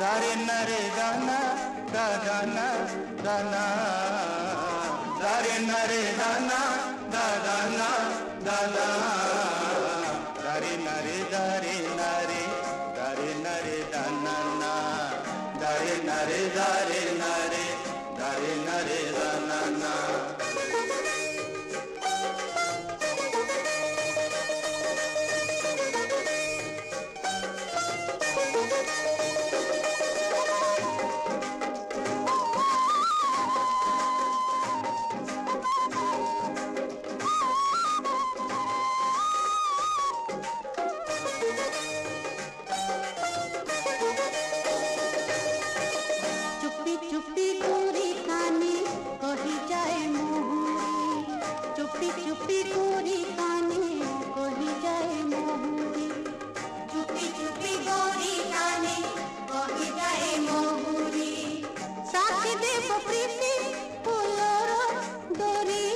दारे नरे दाना, दादाना, दाना। दारे नरे दाना, दादाना, दाना। दारे नरे दारे नरे दारे नरे दाना ना दारे नरे दारे नरे दारे नरे दाना ना চুপি চুপি করি কানে কহি যায় মহুরি চুপি চুপি করি কানে কহি যায় মহুরি সাথে দেব প্রীতি ফুলর ডরি